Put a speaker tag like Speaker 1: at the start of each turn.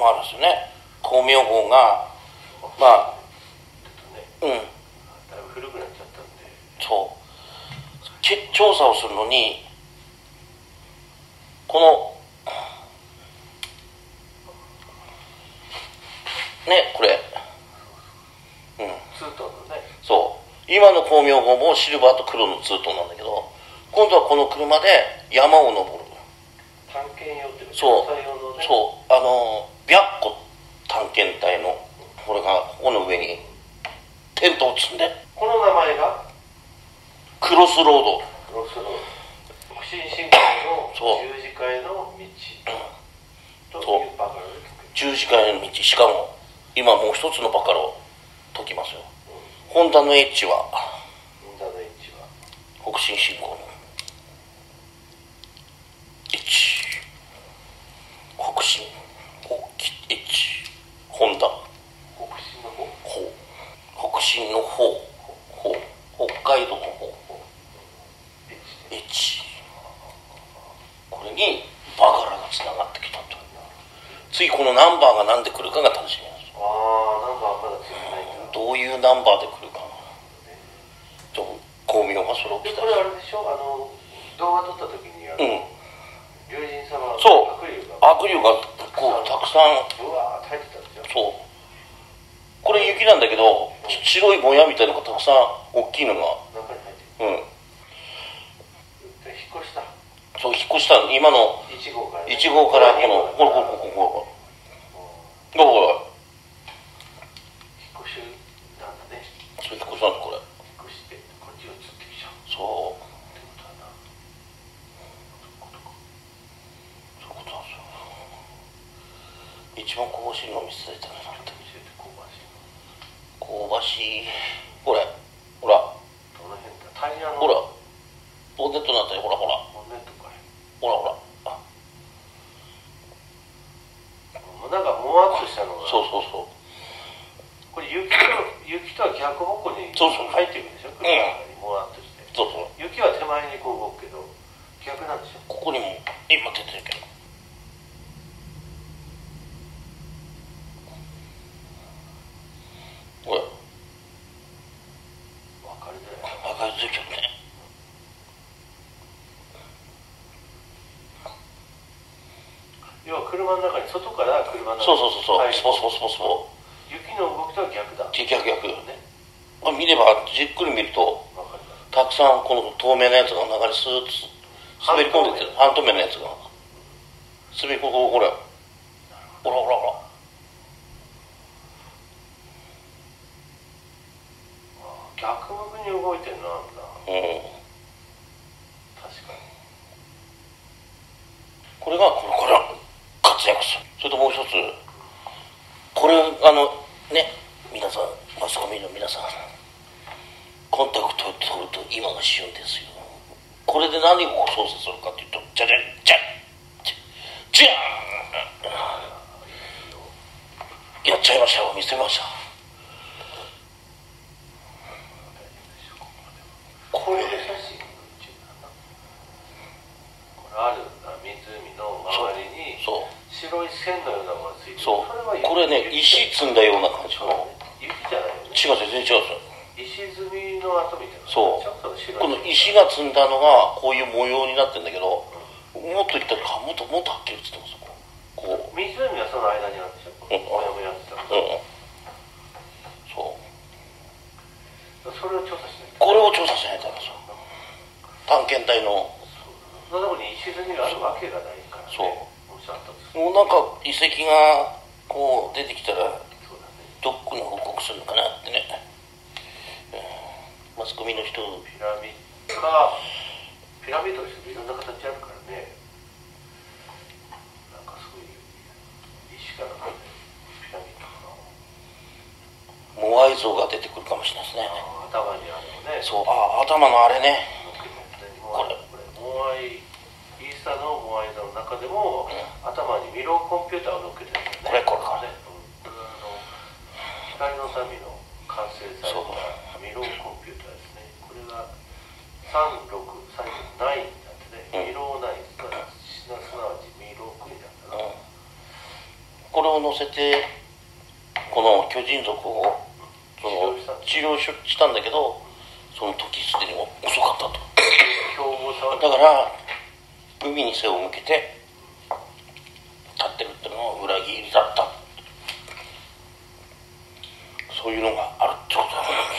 Speaker 1: もあるんですよね。光明号がまあうん。
Speaker 2: だいぶ古くなっちゃったんで。
Speaker 1: そう。け調査をするのにこのねこれ。うん。
Speaker 2: ツートンのね。
Speaker 1: そう。今の光明号もシルバーと黒のツートンなんだけど今度はこの車で山を登る。
Speaker 2: 探検用っていうか
Speaker 1: そう。
Speaker 2: ね。
Speaker 1: そう。あの白虎探検隊のこれがここの上にテントを積んで
Speaker 2: この名前が？
Speaker 1: クロスロード。
Speaker 2: クロスロード。北進信仰の十字架への道というバカラで
Speaker 1: 十字架への道。しかも今もう一つのバカロを解きますよ。ホンダのエッジは？
Speaker 2: ホンダのエッジは？
Speaker 1: 北進信仰のエッジ北進北エッジホンダ
Speaker 2: 北進の方
Speaker 1: 方北進の方方北海道の方
Speaker 2: エッジ
Speaker 1: エッジこれにバカラがつながってきたと次このナンバーが何で来るかが楽しみです
Speaker 2: ああナンバーまだついてないん
Speaker 1: どういうナンバーで来るかちょ光明がそれを期待
Speaker 2: でこれあれでしょあの動画撮った時にあの、
Speaker 1: うん
Speaker 2: 龍神様
Speaker 1: そう
Speaker 2: 白龍が
Speaker 1: 悪龍がこうたくさん
Speaker 2: うわー入ってたんですよ
Speaker 1: そうこれ雪なんだけど白いもやみたいのがたくさん大きいのが。うん
Speaker 2: る。で引っ越した。
Speaker 1: そう引っ越した。の今の
Speaker 2: 1号から、ね、
Speaker 1: 1号からこのほらほらほらほらほらほら
Speaker 2: 引っ越しなんだね
Speaker 1: そう引っ越したのこれ
Speaker 2: 引っ越してこっち移ってきちゃう
Speaker 1: そう
Speaker 2: ってことだな
Speaker 1: そういうことなんですよ一番香ばしいのを見せたいなって
Speaker 2: 見せて香ばしい
Speaker 1: 香ばしいこれほら。
Speaker 2: どの辺だ？タイヤの？
Speaker 1: ほら。ボンネットなんだよほらほら。
Speaker 2: ボンネットかい。
Speaker 1: ほらほら。
Speaker 2: なんかもわっとしたのが。
Speaker 1: そうそうそう。
Speaker 2: これ雪と雪とは逆方向に
Speaker 1: そうそう
Speaker 2: 入っていくんでしょ？車の中にもわっとして。
Speaker 1: そうそう。
Speaker 2: 雪は手前にこう動くけど逆なんでしょ？
Speaker 1: ここにも今出てるけどほら
Speaker 2: 分かりづらい
Speaker 1: 赤い出てるね
Speaker 2: 要は車の中に外から車の中
Speaker 1: そうそうそうそう
Speaker 2: 入る
Speaker 1: スポスポスポスポ
Speaker 2: 雪の動きとは逆だ
Speaker 1: 逆逆
Speaker 2: ね
Speaker 1: まあ見ればじっくり見るとたくさんこの透明なやつが中にスーッと滑り込んでってる半透明なやつが滑り込んでほらほらほらほら
Speaker 2: 逆向きに動いてるのなんだ
Speaker 1: らう。ん
Speaker 2: 確かに。
Speaker 1: これがこれこれ活躍する。それともう一つこれあのね皆さんマスコミの皆さんコンタクトを取ると今が旬ですよ。これで何を操作するかっていうとじゃじゃじゃじゃじゃーんやっちゃいましたよ見せましたこれ
Speaker 2: 写真これある湖の周りに白い線のようなものがついてる。
Speaker 1: そう。これね石積んだような感じの。
Speaker 2: 雪じゃないよね
Speaker 1: 違う全然違う。
Speaker 2: 石積みの跡みたいな。
Speaker 1: そう。この石が積んだのがこういう模様になってるんだけどもっと言ったらもっともっとはっきり写ってますよこう。
Speaker 2: 湖はその間にあるでしょ？
Speaker 1: うん。
Speaker 2: もやもやってた
Speaker 1: うん。そう。
Speaker 2: それを調査しないと。
Speaker 1: これを調査しないとダメですよ。探検隊の
Speaker 2: そんなとこに石積みがあるわけがないからね
Speaker 1: そう。
Speaker 2: も
Speaker 1: うなんか遺跡がこう出てきたらどっこに報告するのかなってね、うん。マスコミの人。
Speaker 2: ピラミッドかピラミッドにしてもいろんな形あるからね。なんかそういう石からなんでピラミッドかな
Speaker 1: モアイ像が出てくるかもしれないですね。
Speaker 2: あ頭にあるのね。
Speaker 1: そうあ頭のあれね
Speaker 2: イイーサのモアイ座の中でも、頭にミローコンピューターを乗っけてるんだよね。
Speaker 1: これこれこれ
Speaker 2: ねうん。あの光の民の完成されたミローコンピューターですね。これが3639だってね、
Speaker 1: うん。
Speaker 2: ミロー9すなわちミロー9になったな、
Speaker 1: うん。これを乗せてこの巨人族をその治療したんだけどその時すでに遅かったとだから海に背を向けて立ってるっていうのは裏切りだった。そういうのがあるってことだ。